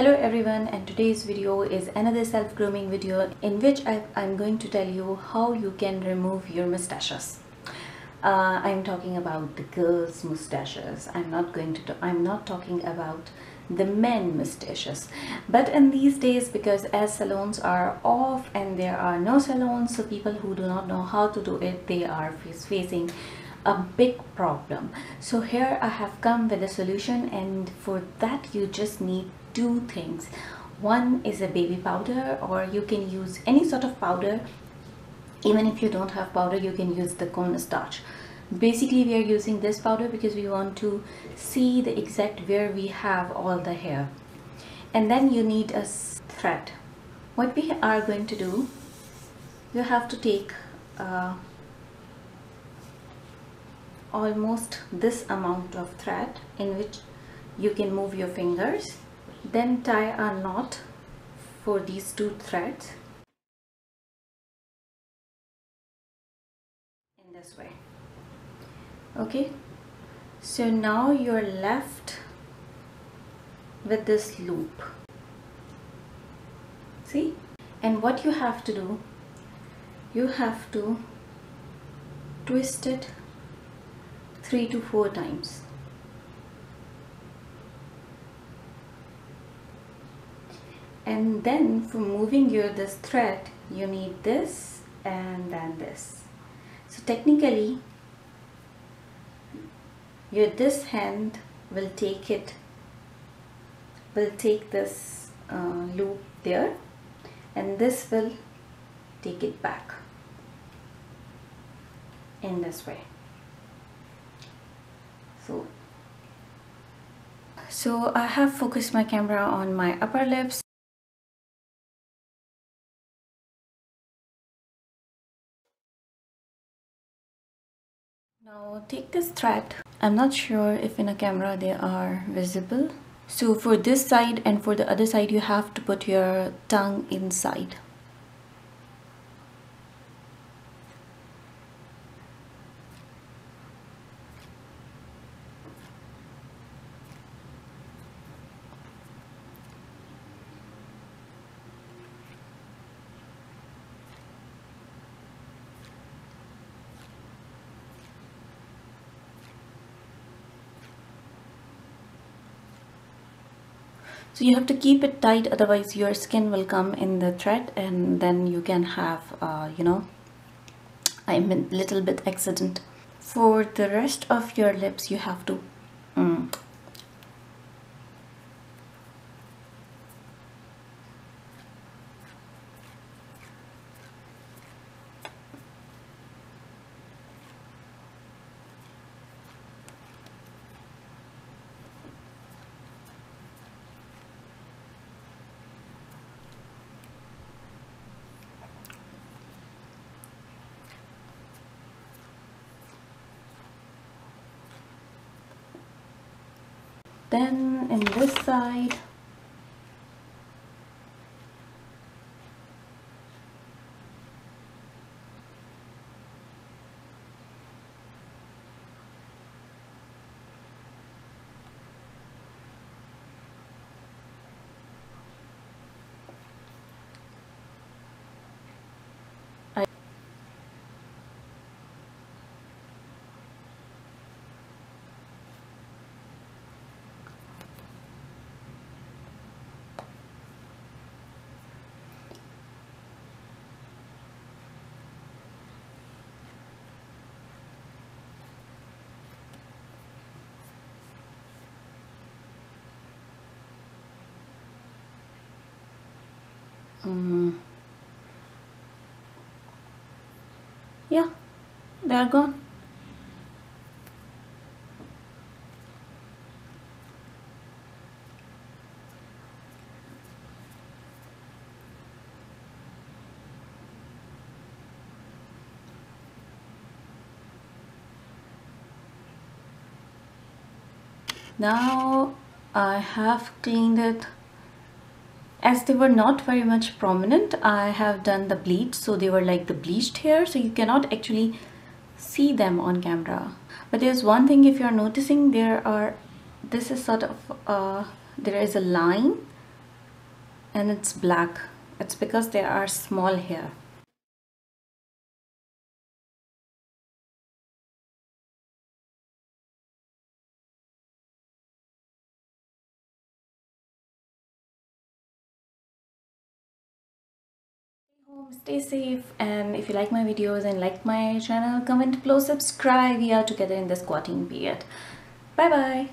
Hello everyone and today's video is another self-grooming video in which I, am going to tell you how you can remove your mustaches. Uh, I'm talking about the girls mustaches. I'm not going to I'm not talking about the men mustaches but in these days because as salons are off and there are no salons so people who do not know how to do it they are facing a big problem so here i have come with a solution and for that you just need two things. One is a baby powder or you can use any sort of powder. Even if you don't have powder you can use the cornstarch. Basically we are using this powder because we want to see the exact where we have all the hair. And then you need a thread. What we are going to do you have to take uh, almost this amount of thread in which you can move your fingers then tie a knot for these two threads in this way. Okay? So now you're left with this loop. See? And what you have to do you have to twist it three to four times. And then for moving your this thread, you need this and then this. So technically, your this hand will take it, will take this uh, loop there and this will take it back in this way so so I have focused my camera on my upper lips Now take this thread. I'm not sure if in a camera they are visible. So for this side and for the other side you have to put your tongue inside. So you have to keep it tight otherwise your skin will come in the thread and then you can have uh, you know I'm a little bit accident. For the rest of your lips you have to then in this side um, yeah they are gone. Now I have cleaned it as they were not very much prominent I have done the bleach. So they were like the bleached hair. So you cannot actually see them on camera. But there's one thing if you're noticing there are this is sort of uh, there is a line and it's black. It's because they are small here home stay safe and if you like my videos and like my channel comment below subscribe. We are together in the squatting period. Bye bye